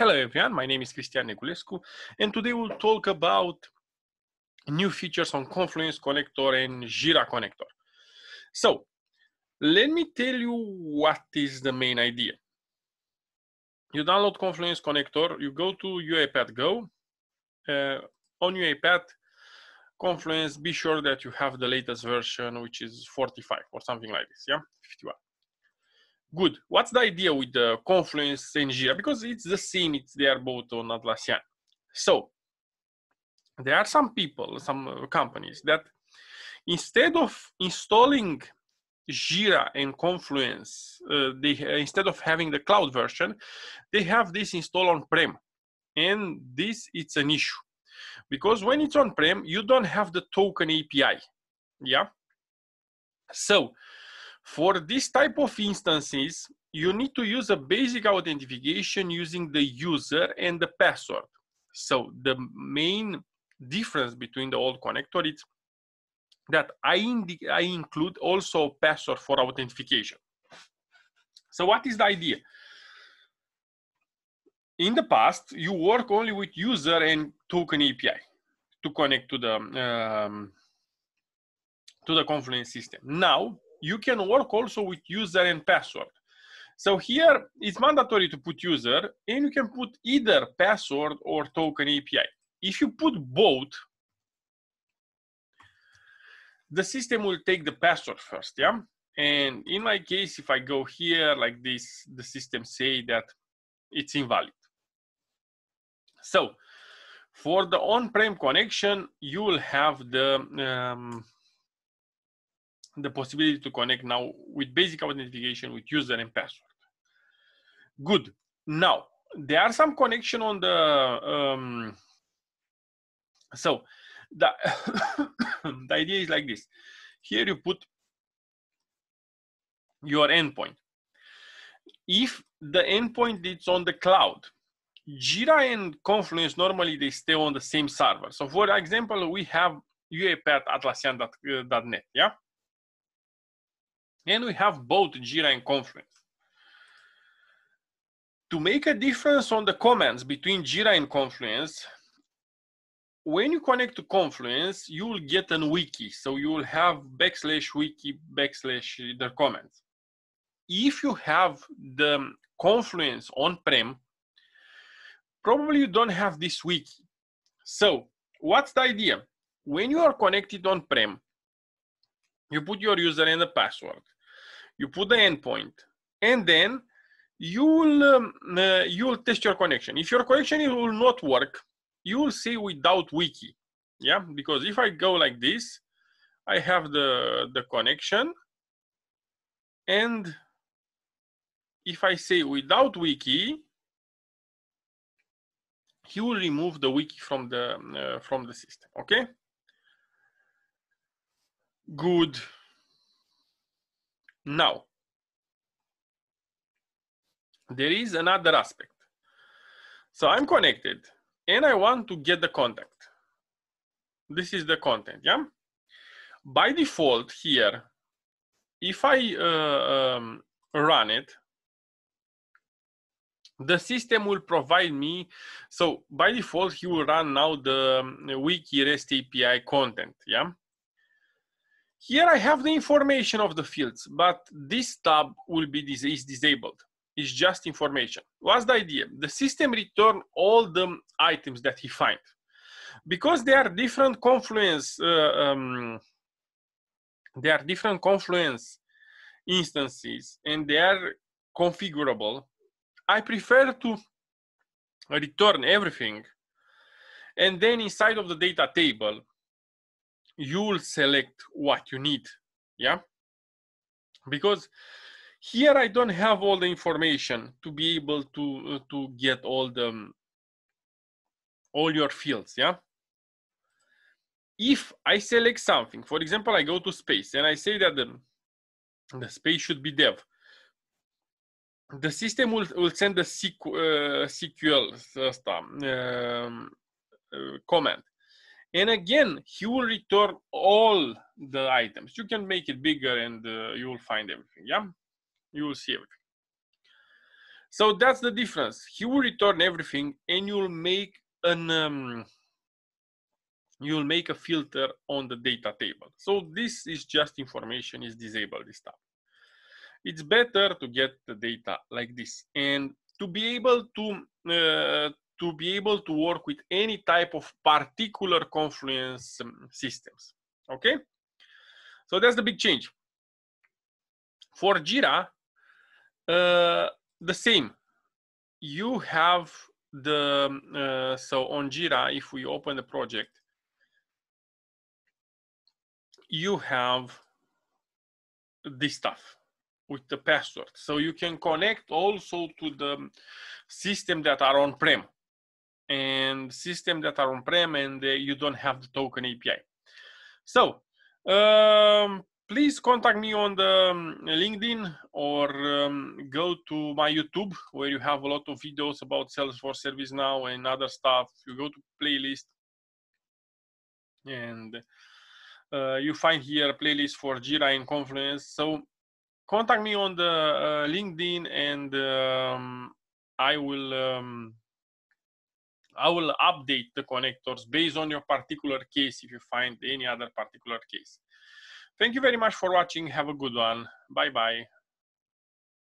Hello everyone, my name is Cristian Negulescu and today we'll talk about new features on Confluence Connector and Jira Connector. So let me tell you what is the main idea. You download Confluence Connector, you go to UiPath Go. Uh, on UiPath, Confluence, be sure that you have the latest version, which is 45 or something like this, yeah, 51. Good. What's the idea with the Confluence and Jira? Because it's the same, it's they are both on Atlassian. So there are some people, some uh, companies that instead of installing Jira and Confluence, uh, they instead of having the cloud version, they have this installed on prem, and this it's an issue because when it's on prem, you don't have the token API. Yeah. So for this type of instances, you need to use a basic authentication using the user and the password. So the main difference between the old connector is that I, I include also password for authentication. So what is the idea? In the past, you work only with user and token API to connect to the um, to the Confluence system. Now you can work also with user and password. So here it's mandatory to put user and you can put either password or token API. If you put both, the system will take the password first, yeah? And in my case, if I go here like this, the system say that it's invalid. So for the on-prem connection, you will have the um, the possibility to connect now with basic authentication with user and password. Good. Now, there are some connection on the, um, so the, the idea is like this. Here you put your endpoint. If the endpoint is on the cloud, Jira and Confluence normally they stay on the same server. So for example, we have UiPath Atlassian.net, yeah? And we have both Jira and Confluence. To make a difference on the commands between Jira and Confluence, when you connect to Confluence, you will get an wiki. So you will have backslash wiki backslash the comments. If you have the Confluence on-prem, probably you don't have this wiki. So what's the idea? When you are connected on-prem, you put your user and the password, you put the endpoint, and then you will um, uh, you will test your connection. If your connection will not work, you will say without wiki, yeah. Because if I go like this, I have the the connection, and if I say without wiki, he will remove the wiki from the uh, from the system. Okay. Good. Now, there is another aspect. So I'm connected and I want to get the contact. This is the content, yeah? By default here, if I uh, um, run it, the system will provide me, so by default, he will run now the um, wiki REST API content, yeah? Here I have the information of the fields, but this tab will be dis is disabled. It's just information. What's the idea? The system return all the items that he find. Because there are different confluence, uh, um, they are different confluence instances and they are configurable, I prefer to return everything. And then inside of the data table, you will select what you need yeah? Because here i don't have all the information to be able to uh, to get all the um, all your fields yeah? If i select something for example i go to space and i say that the, the space should be dev the system will, will send the SQL, uh, SQL uh, um, uh, command and again, he will return all the items. You can make it bigger and uh, you will find everything. Yeah, you will see everything. So that's the difference. He will return everything and you'll make an um, you'll make a filter on the data table. So this is just information is disabled this stuff. It's better to get the data like this and to be able to uh, to be able to work with any type of particular confluence um, systems. Okay, so that's the big change. For Jira, uh, the same. You have the uh, so on Jira, if we open the project, you have this stuff with the password. So you can connect also to the system that are on-prem and system that are on-prem and uh, you don't have the token API. So um, please contact me on the um, LinkedIn or um, go to my YouTube where you have a lot of videos about Salesforce ServiceNow and other stuff. You go to playlist and uh, you find here a playlist for Jira and Confluence. So contact me on the uh, LinkedIn and um, I will um, I will update the connectors based on your particular case if you find any other particular case. Thank you very much for watching. Have a good one. Bye bye.